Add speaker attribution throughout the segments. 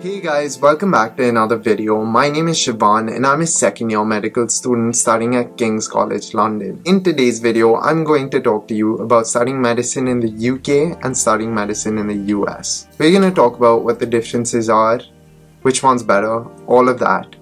Speaker 1: Hey guys, welcome back to another video. My name is Shivaan and I'm a second year medical student studying at King's College London. In today's video, I'm going to talk to you about studying medicine in the UK and studying medicine in the US. We're going to talk about what the differences are, which one's better, all of that.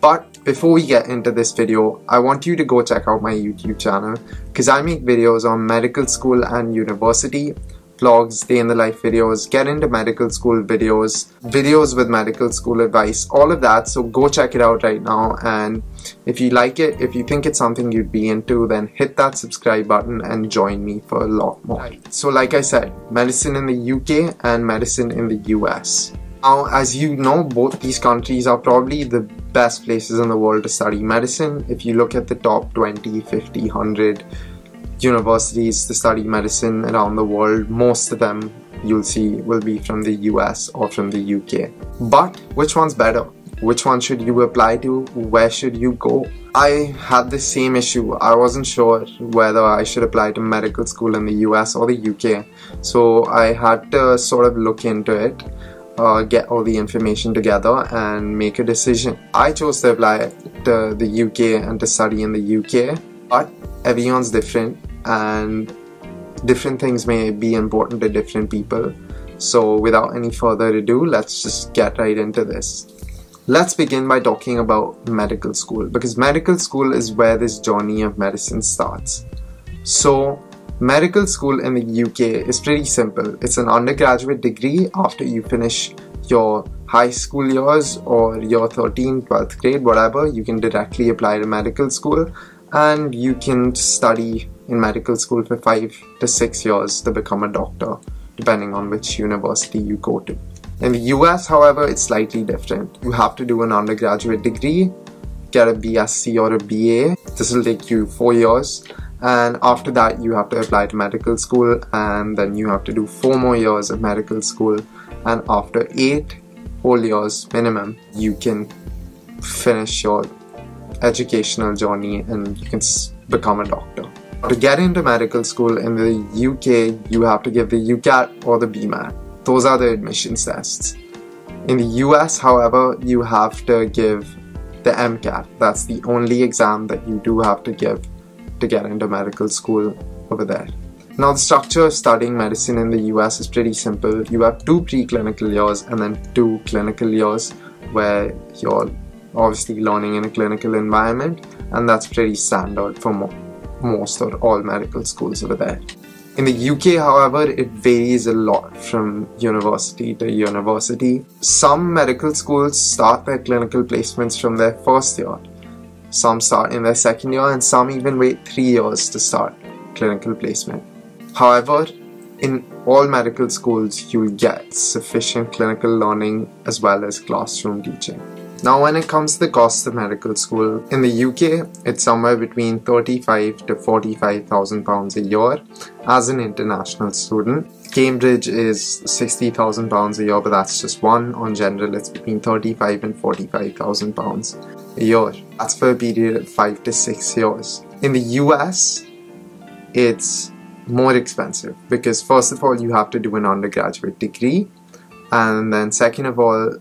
Speaker 1: But before we get into this video, I want you to go check out my YouTube channel because I make videos on medical school and university vlogs, day in the life videos, get into medical school videos, videos with medical school advice, all of that. So go check it out right now. And if you like it, if you think it's something you'd be into, then hit that subscribe button and join me for a lot more. Right. So like I said, medicine in the UK and medicine in the US. Now, as you know, both these countries are probably the best places in the world to study medicine. If you look at the top 20, 50, 100 universities to study medicine around the world, most of them you'll see will be from the US or from the UK. But which one's better? Which one should you apply to? Where should you go? I had the same issue. I wasn't sure whether I should apply to medical school in the US or the UK. So I had to sort of look into it. Uh, get all the information together and make a decision. I chose to apply to the UK and to study in the UK, but everyone's different and different things may be important to different people. So without any further ado, let's just get right into this. Let's begin by talking about medical school because medical school is where this journey of medicine starts. So medical school in the UK is pretty simple. It's an undergraduate degree after you finish your high school years or your 13th, 12th grade, whatever, you can directly apply to medical school and you can study in medical school for five to six years to become a doctor, depending on which university you go to. In the US, however, it's slightly different. You have to do an undergraduate degree, get a BSc or a BA. This will take you four years. And after that, you have to apply to medical school, and then you have to do four more years of medical school. And after eight whole years minimum, you can finish your educational journey and you can become a doctor. To get into medical school in the UK, you have to give the UCAT or the BMAT. Those are the admissions tests. In the US, however, you have to give the MCAT. That's the only exam that you do have to give to get into medical school over there. Now, the structure of studying medicine in the US is pretty simple. You have two preclinical years and then two clinical years where you're obviously learning in a clinical environment, and that's pretty standard for mo most or all medical schools over there. In the UK, however, it varies a lot from university to university. Some medical schools start their clinical placements from their first year, some start in their second year, and some even wait three years to start clinical placement. However, in all medical schools, you'll get sufficient clinical learning as well as classroom teaching. Now when it comes to the cost of medical school, in the UK it's somewhere between 35 to 45,000 pounds a year as an international student. Cambridge is 60,000 pounds a year but that's just one. On general it's between 35 and 45,000 pounds a year. That's for a period of 5 to 6 years. In the US it's more expensive because first of all you have to do an undergraduate degree and then second of all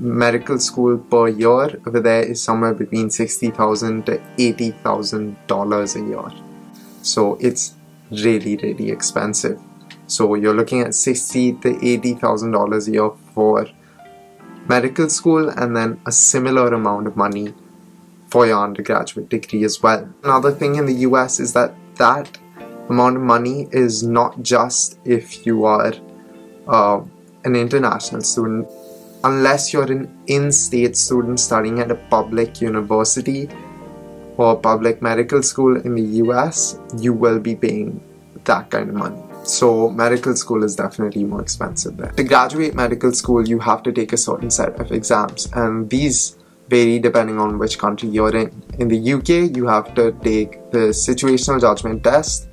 Speaker 1: medical school per year over there is somewhere between 60,000 to $80,000 a year. So it's really, really expensive. So you're looking at sixty to eighty thousand dollars a year for medical school, and then a similar amount of money for your undergraduate degree as well. Another thing in the US is that that amount of money is not just if you are uh, an international student unless you're an in-state student studying at a public university or public medical school in the US, you will be paying that kind of money. So medical school is definitely more expensive there. To graduate medical school, you have to take a certain set of exams and these vary depending on which country you're in. In the UK, you have to take the situational judgment test,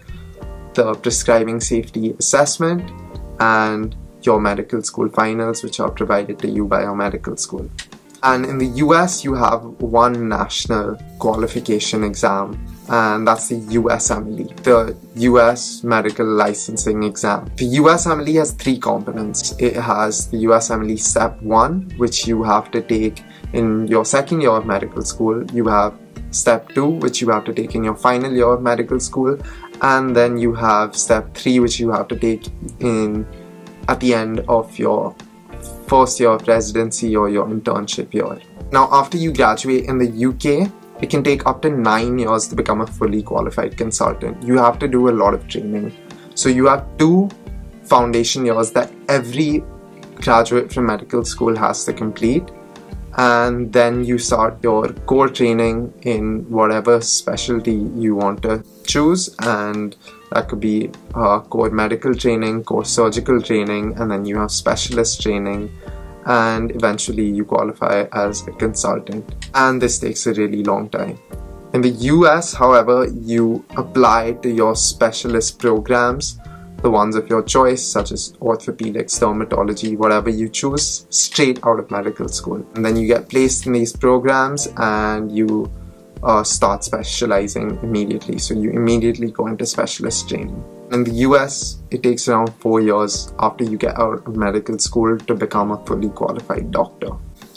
Speaker 1: the prescribing safety assessment, and your medical school finals which are provided to you by your medical school. And in the US, you have one national qualification exam, and that's the USMLE, the US Medical Licensing Exam. The USMLE has three components. It has the USMLE Step 1, which you have to take in your second year of medical school. You have Step 2, which you have to take in your final year of medical school, and then you have Step 3, which you have to take in at the end of your first year of residency or your internship year. Now, after you graduate in the UK, it can take up to nine years to become a fully qualified consultant. You have to do a lot of training. So, you have two foundation years that every graduate from medical school has to complete and then you start your core training in whatever specialty you want to choose. And that could be uh, core medical training core surgical training and then you have specialist training. And eventually you qualify as a consultant. And this takes a really long time. In the US however you apply to your specialist programs the ones of your choice, such as orthopedics, dermatology, whatever you choose, straight out of medical school. And then you get placed in these programs and you uh, start specializing immediately. So you immediately go into specialist training. In the US, it takes around four years after you get out of medical school to become a fully qualified doctor.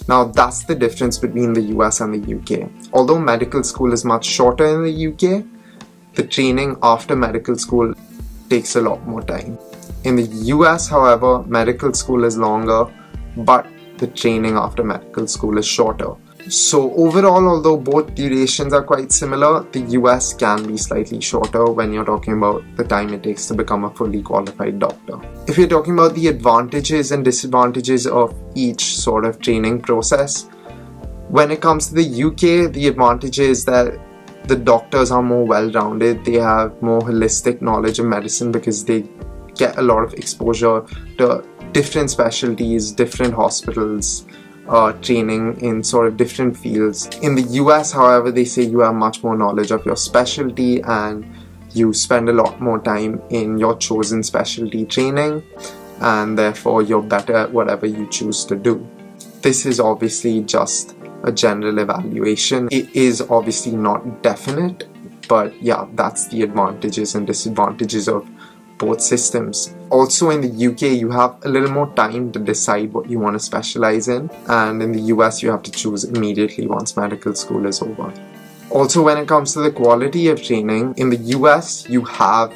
Speaker 1: Now, that's the difference between the US and the UK. Although medical school is much shorter in the UK, the training after medical school takes a lot more time. In the US, however, medical school is longer, but the training after medical school is shorter. So, overall, although both durations are quite similar, the US can be slightly shorter when you're talking about the time it takes to become a fully qualified doctor. If you're talking about the advantages and disadvantages of each sort of training process, when it comes to the UK, the advantage is that the doctors are more well rounded, they have more holistic knowledge of medicine because they get a lot of exposure to different specialties, different hospitals, uh, training in sort of different fields. In the US, however, they say you have much more knowledge of your specialty and you spend a lot more time in your chosen specialty training, and therefore you're better at whatever you choose to do. This is obviously just a general evaluation. It is obviously not definite, but yeah, that's the advantages and disadvantages of both systems. Also in the UK, you have a little more time to decide what you want to specialize in, and in the US, you have to choose immediately once medical school is over. Also, when it comes to the quality of training, in the US, you have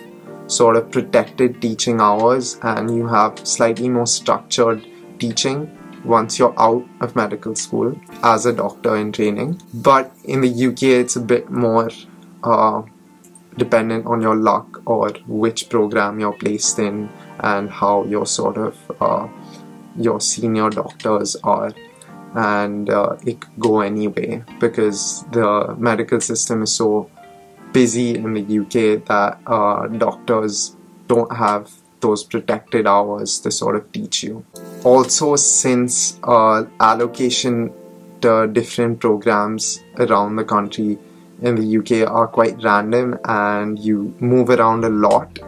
Speaker 1: sort of protected teaching hours and you have slightly more structured teaching once you're out of medical school as a doctor in training. But in the UK, it's a bit more uh, dependent on your luck or which program you're placed in and how your sort of uh, your senior doctors are and uh, it could go anyway because the medical system is so busy in the UK that uh, doctors don't have those protected hours to sort of teach you. Also, since uh, allocation to different programs around the country in the UK are quite random and you move around a lot,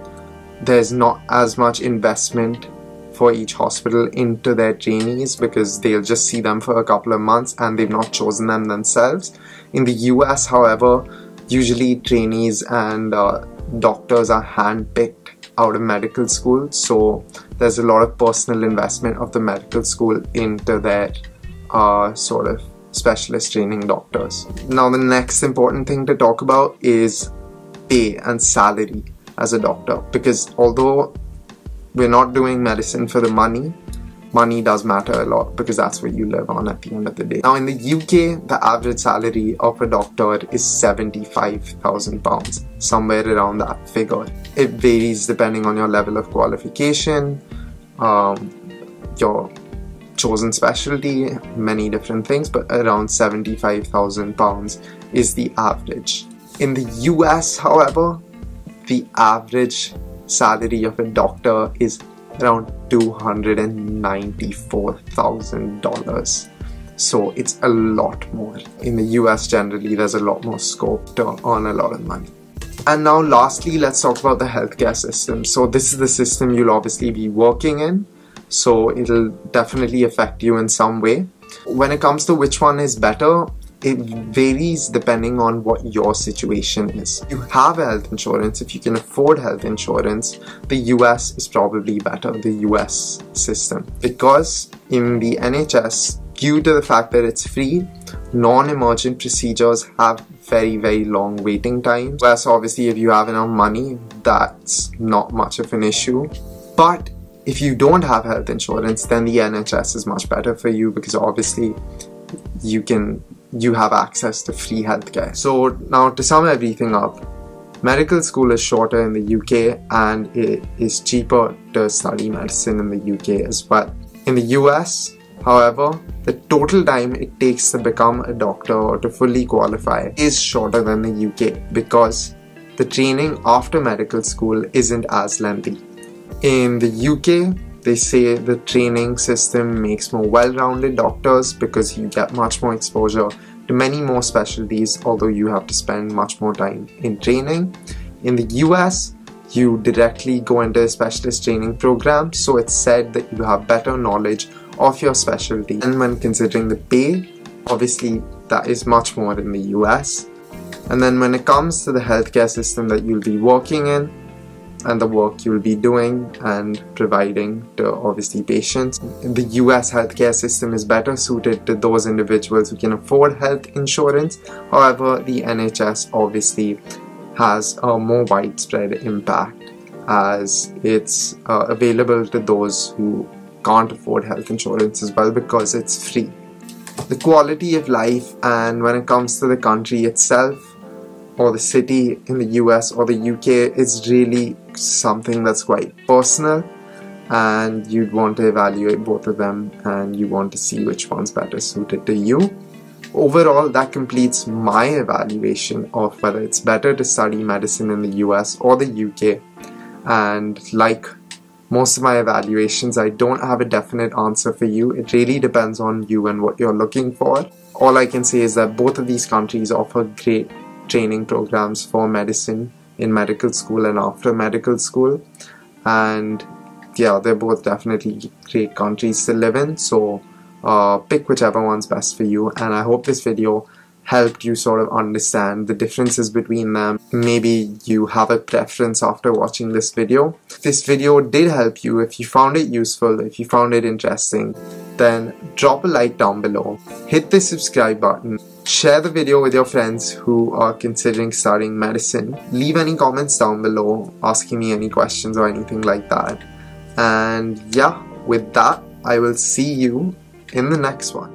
Speaker 1: there's not as much investment for each hospital into their trainees because they'll just see them for a couple of months and they've not chosen them themselves. In the US, however, usually trainees and uh, doctors are handpicked out of medical school. So there's a lot of personal investment of the medical school into their uh, sort of specialist training doctors. Now the next important thing to talk about is pay and salary as a doctor because although we're not doing medicine for the money money does matter a lot because that's what you live on at the end of the day. Now in the UK, the average salary of a doctor is £75,000, somewhere around that figure. It varies depending on your level of qualification, um, your chosen specialty, many different things, but around £75,000 is the average. In the US, however, the average salary of a doctor is around $294,000. So it's a lot more. In the US, generally, there's a lot more scope to earn a lot of money. And now, lastly, let's talk about the healthcare system. So, this is the system you'll obviously be working in, so it'll definitely affect you in some way. When it comes to which one is better, it varies depending on what your situation is. You have health insurance, if you can afford health insurance, the US is probably better, the US system. Because in the NHS, due to the fact that it's free, non-emergent procedures have very very long waiting times whereas obviously if you have enough money that's not much of an issue but if you don't have health insurance then the NHS is much better for you because obviously you can you have access to free healthcare. So now to sum everything up, medical school is shorter in the UK and it is cheaper to study medicine in the UK as well. In the US, however, the total time it takes to become a doctor or to fully qualify is shorter than the UK because the training after medical school isn't as lengthy. In the UK, they say the training system makes more well-rounded doctors because you get much more exposure to many more specialties although you have to spend much more time in training. In the US, you directly go into a specialist training program so it's said that you have better knowledge of your specialty and when considering the pay obviously that is much more in the US and then when it comes to the healthcare system that you'll be working in and the work you'll be doing and providing to obviously patients. The US healthcare system is better suited to those individuals who can afford health insurance. However, the NHS obviously has a more widespread impact as it's uh, available to those who can't afford health insurance as well because it's free. The quality of life and when it comes to the country itself or the city in the US or the UK is really something that's quite personal and you'd want to evaluate both of them and you want to see which one's better suited to you. Overall, that completes my evaluation of whether it's better to study medicine in the US or the UK. And like most of my evaluations, I don't have a definite answer for you. It really depends on you and what you're looking for. All I can say is that both of these countries offer great training programs for medicine in medical school and after medical school and yeah they're both definitely great countries to live in so uh, pick whichever one's best for you and I hope this video helped you sort of understand the differences between them. Maybe you have a preference after watching this video. This video did help you, if you found it useful, if you found it interesting, then drop a like down below, hit the subscribe button, Share the video with your friends who are considering studying medicine. Leave any comments down below asking me any questions or anything like that. And yeah, with that, I will see you in the next one.